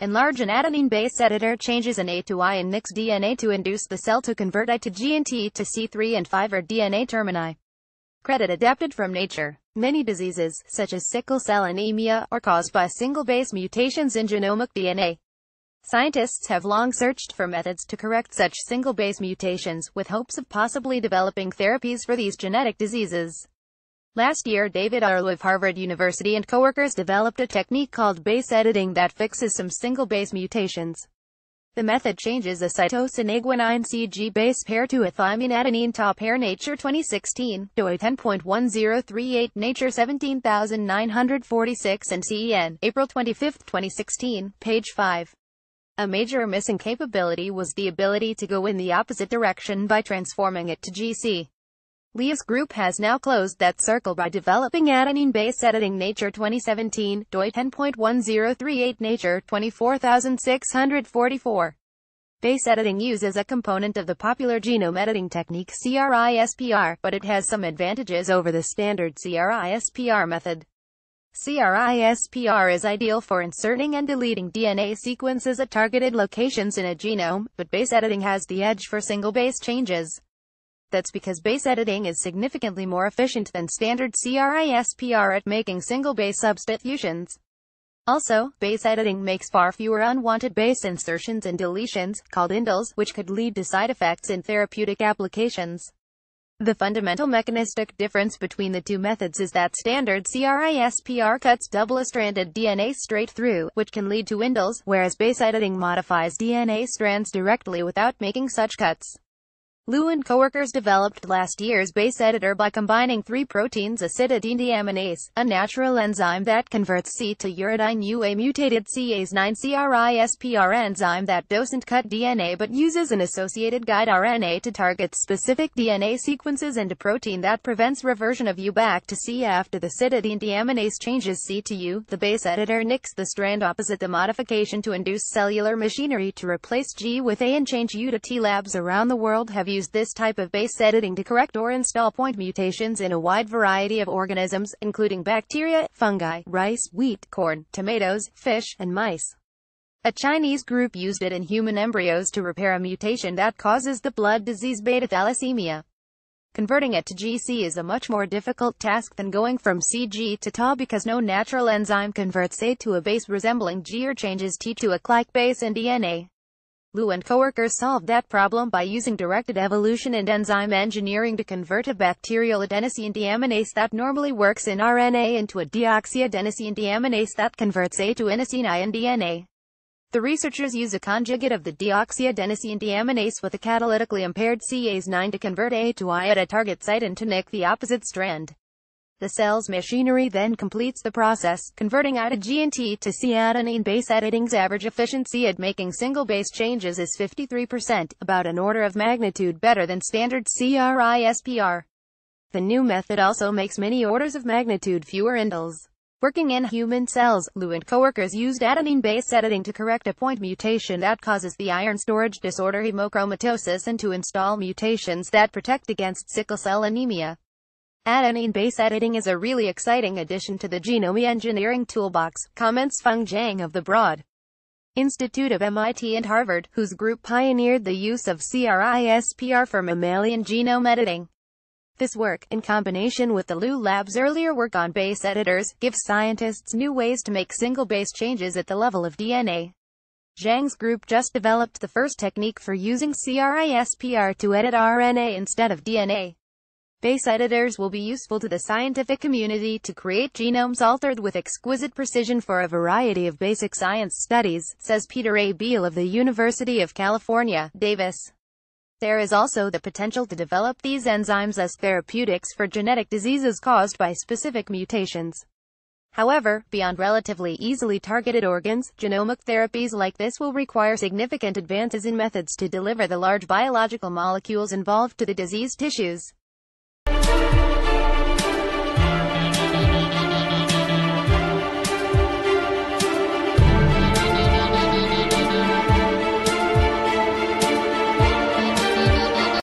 enlarge an adenine base editor changes an A to I in Nick's DNA to induce the cell to convert I to G and T to C3 and 5 or DNA termini. Credit adapted from nature. Many diseases, such as sickle cell anemia, are caused by single base mutations in genomic DNA. Scientists have long searched for methods to correct such single base mutations, with hopes of possibly developing therapies for these genetic diseases. Last year David Arlo of Harvard University and coworkers developed a technique called base editing that fixes some single base mutations. The method changes a cytosine guanine CG base pair to a thymine adenine top pair Nature 2016, DOI 10.1038 Nature 17946 and CEN, April 25, 2016, page 5. A major missing capability was the ability to go in the opposite direction by transforming it to GC. Lea's group has now closed that circle by developing adenine base editing Nature 2017, DOI 10.1038 Nature 24644. Base editing uses a component of the popular genome editing technique CRISPR, but it has some advantages over the standard CRISPR method. CRISPR is ideal for inserting and deleting DNA sequences at targeted locations in a genome, but base editing has the edge for single base changes. That's because base editing is significantly more efficient than standard CRISPR at making single base substitutions. Also, base editing makes far fewer unwanted base insertions and deletions, called indels, which could lead to side effects in therapeutic applications. The fundamental mechanistic difference between the two methods is that standard CRISPR cuts double-stranded DNA straight through, which can lead to indels, whereas base editing modifies DNA strands directly without making such cuts. Liu and coworkers developed last year's base editor by combining three proteins acetidine deaminase, a natural enzyme that converts C to uridine U a mutated Cas9 CRISPR enzyme that doesn't cut DNA but uses an associated guide RNA to target specific DNA sequences and a protein that prevents reversion of U back to C after the acetidine deaminase changes C to U. The base editor nicks the strand opposite the modification to induce cellular machinery to replace G with A and change U to T. Labs around the world have used this type of base editing to correct or install point mutations in a wide variety of organisms, including bacteria, fungi, rice, wheat, corn, tomatoes, fish, and mice. A Chinese group used it in human embryos to repair a mutation that causes the blood disease beta thalassemia. Converting it to GC is a much more difficult task than going from CG to Ta because no natural enzyme converts A to a base resembling G or changes T to a click base in DNA. Liu and coworkers solved that problem by using directed evolution and enzyme engineering to convert a bacterial adenosine deaminase that normally works in RNA into a deoxyadenosine deaminase that converts A to inosine I in DNA. The researchers use a conjugate of the deoxyadenosine deaminase with a catalytically impaired Cas9 to convert A to I at a target site and to nick the opposite strand. The cell's machinery then completes the process, converting out a G&T to C-adenine base editing's average efficiency at making single base changes is 53%, about an order of magnitude better than standard CRISPR. The new method also makes many orders of magnitude fewer indels. Working in human cells, Liu and coworkers used adenine base editing to correct a point mutation that causes the iron storage disorder hemochromatosis and to install mutations that protect against sickle cell anemia. Adenine base editing is a really exciting addition to the genome engineering toolbox, comments Feng Zhang of the Broad Institute of MIT and Harvard, whose group pioneered the use of CRISPR for mammalian genome editing. This work, in combination with the Liu Lab's earlier work on base editors, gives scientists new ways to make single base changes at the level of DNA. Zhang's group just developed the first technique for using CRISPR to edit RNA instead of DNA. Base editors will be useful to the scientific community to create genomes altered with exquisite precision for a variety of basic science studies, says Peter A. Beal of the University of California, Davis. There is also the potential to develop these enzymes as therapeutics for genetic diseases caused by specific mutations. However, beyond relatively easily targeted organs, genomic therapies like this will require significant advances in methods to deliver the large biological molecules involved to the diseased tissues.